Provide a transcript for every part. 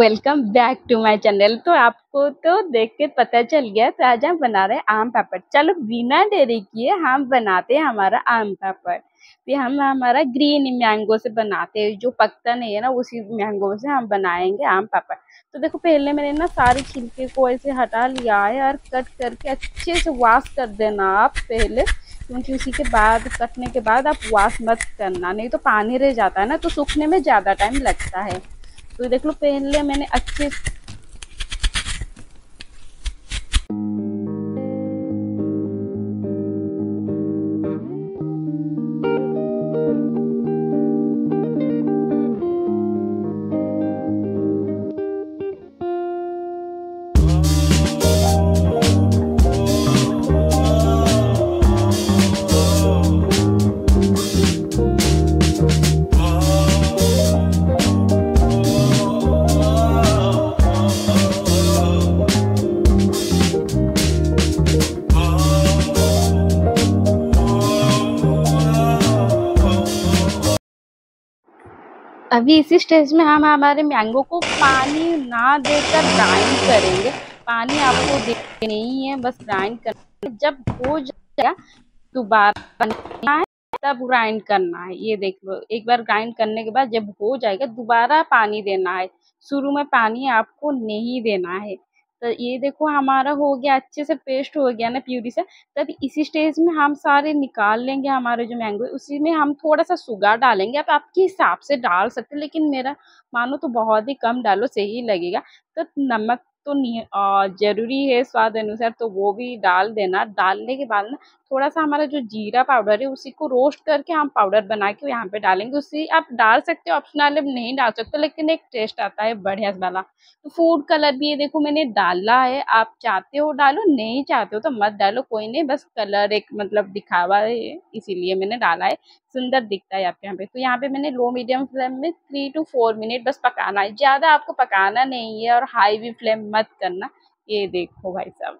Welcome back to my channel तो आपको तो देख के पता चल गया तो आज हम बना रहे हैं आम पापड़। चलो बिना देरी किए हम बनाते हैं हमारा आम पापड़। फिर हम हमारा ग्रीन मैंगो से बनाते हैं, जो पकता नहीं है ना, उसी मैंगो से हम बनाएँगे आम पापड़। तो देखो, पहले मैंने ना सारे छिलके को ऐसे हटा लिया है और कट करके अच्छे से वॉश कर देना आप पहले, क्योंकि उसी के बाद, कटने के बाद आप वॉश मत करना, नहीं तो पानी रह जाता है ना तो सूखने में ज़्यादा टाइम लगता है। तो देख लो पहले मैंने अच्छे अभी इसी स्टेज में हम हमारे मैंगो को पानी ना देकर ग्राइंड करेंगे। पानी आपको दे नहीं है, बस ग्राइंड करना जब हो जाएगा, दोबारा तब ग्राइंड करना है। ये देख लो, एक बार ग्राइंड करने के बाद जब हो जाएगा, दोबारा पानी देना है। शुरू में पानी आपको नहीं देना है। तो ये देखो हमारा हो गया, अच्छे से पेस्ट हो गया ना प्यूरी से, तब इसी स्टेज में हम सारे निकाल लेंगे हमारे जो मैंगो है, उसी में हम थोड़ा सा सुगा डालेंगे। आप आपके हिसाब से डाल सकते हैं, लेकिन मेरा मानो तो बहुत ही कम डालो, सही लगेगा। तो नमक तो ज़रूरी है स्वाद अनुसार तो वो भी डाल देना। डालने के बाद ना थोड़ा सा हमारा जो जीरा पाउडर है, उसी को रोस्ट करके हम पाउडर बना के यहाँ पे डालेंगे। उसी आप डाल सकते हो, ऑप्शनल नहीं डाल सकते लेकिन एक टेस्ट आता है बढ़िया वाला। तो फ़ूड कलर भी ये देखो मैंने डाला है, आप चाहते हो डालो, नहीं चाहते हो तो मत डालो, कोई नहीं, बस कलर एक मतलब दिखावा है, इसीलिए मैंने डाला है। सुंदर दिखता है आपके यहाँ पे। तो यहाँ पे मैंने लो मीडियम फ्लेम में थ्री टू फोर मिनट बस पकाना है। ज़्यादा आपको पकाना नहीं है और हाई भी फ्लेम मत करना। ये देखो भाई साहब।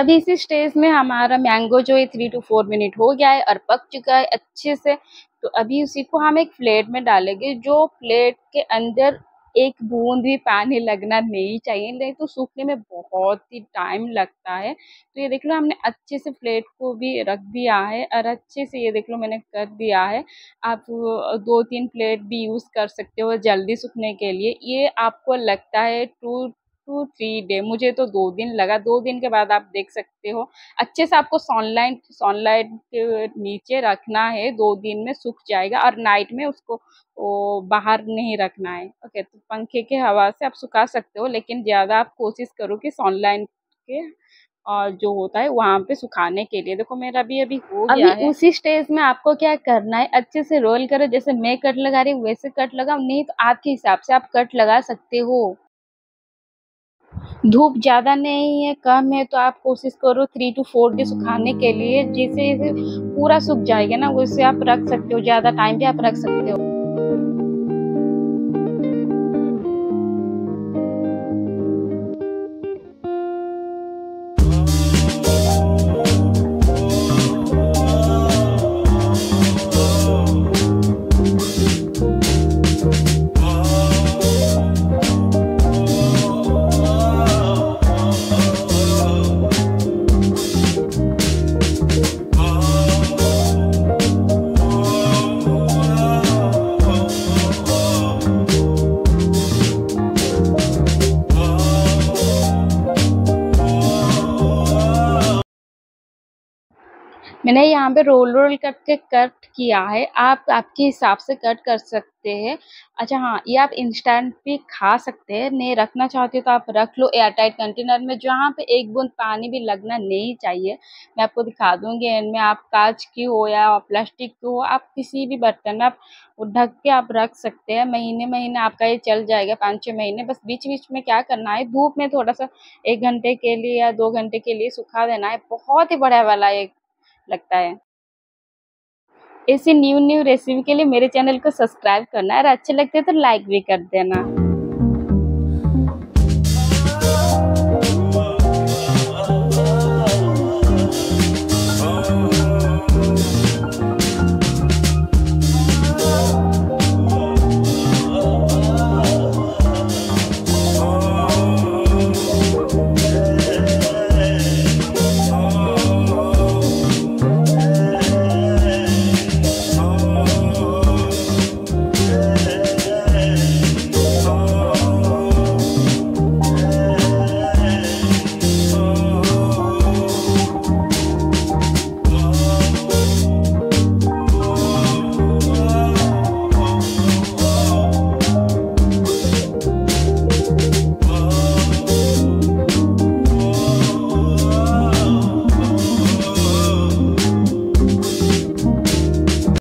अभी इसी स्टेज में हमारा मैंगो जो है थ्री टू फोर मिनट हो गया है और पक चुका है अच्छे से। तो अभी उसी को हम एक प्लेट में डालेंगे, जो प्लेट के अंदर एक बूंद भी पानी लगना नहीं चाहिए। नहीं तो सूखने में बहुत ही टाइम लगता है। तो ये देख लो, हमने अच्छे से प्लेट को भी रख दिया है और अच्छे से ये देख लो, मैंने कर दिया है। आप दो तीन प्लेट भी यूज़ कर सकते हो जल्दी सूखने के लिए। ये आपको लगता है टू टू थ्री डे मुझे तो दो दिन लगा। दो दिन के बाद आप देख सकते हो अच्छे से आपको सनलाइट सनलाइट के नीचे रखना है दो दिन में सूख जाएगा और नाइट में उसको वो बाहर नहीं रखना है। ओके तो पंखे के हवा से आप सुखा सकते हो लेकिन ज़्यादा आप कोशिश करो कि सनलाइट के और जो होता है वहाँ पे सुखाने के लिए। देखो मेरा भी अभी हो गया अभी है। उसी स्टेज में आपको क्या करना है अच्छे से रोल करो। जैसे मैं कट लगा रही हूँ वैसे कट लगाओ नहीं तो आपके हिसाब से आप कट लगा सकते हो। धूप ज़्यादा नहीं है, कम है तो आप कोशिश करो थ्री टू फोर डे सुखाने के लिए, जिससे पूरा सूख जाएगा ना वैसे आप रख सकते हो, ज़्यादा टाइम भी आप रख सकते हो। मैंने यहाँ पे रोल रोल करके कट किया है। आप आपके हिसाब से कट कर सकते हैं। अच्छा हाँ ये आप इंस्टेंट भी खा सकते हैं। नहीं, रखना चाहते हो तो आप रख लो। एयर टाइट कंटेनर में जहाँ पे एक बूंद पानी भी लगना नहीं चाहिए। मैं आपको दिखा दूँगी। इनमें आप कांच की हो या प्लास्टिक की हो, आप किसी भी बर्तन में आप ढक के आप रख सकते हैं। महीने महीने आपका ये चल जाएगा, पाँच छः महीने। बस बीच बीच में क्या करना है? धूप में थोड़ा सा एक घंटे के लिए या दो घंटे के लिए सुखा देना है। बहुत ही बड़ा वाला एक लगता है। ऐसी न्यू न्यू रेसिपी के लिए मेरे चैनल को सब्सक्राइब करना और अच्छे लगते हैं तो लाइक भी कर देना।